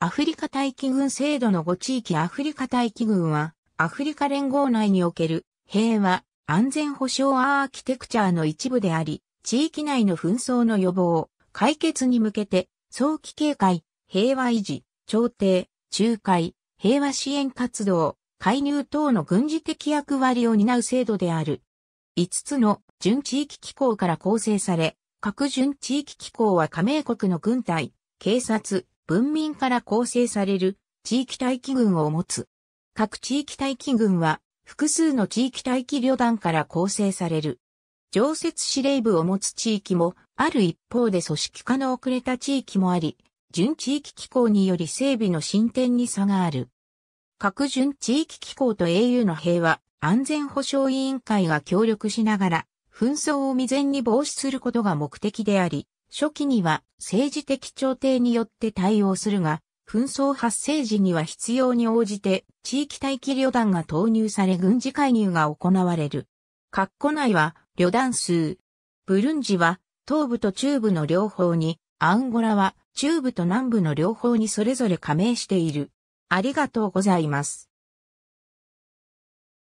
アフリカ待機軍制度の5地域アフリカ待機軍は、アフリカ連合内における平和、安全保障アーキテクチャーの一部であり、地域内の紛争の予防、解決に向けて、早期警戒、平和維持、調停、仲介、平和支援活動、介入等の軍事的役割を担う制度である。5つの準地域機構から構成され、各準地域機構は加盟国の軍隊、警察、文民から構成される地域待機軍を持つ。各地域待機軍は複数の地域待機旅団から構成される。常設司令部を持つ地域もある一方で組織化の遅れた地域もあり、準地域機構により整備の進展に差がある。各準地域機構と au の平和安全保障委員会が協力しながら、紛争を未然に防止することが目的であり、初期には政治的調停によって対応するが、紛争発生時には必要に応じて地域待機旅団が投入され軍事介入が行われる。括弧内は旅団数。ブルンジは東部と中部の両方に、アンゴラは中部と南部の両方にそれぞれ加盟している。ありがとうございます。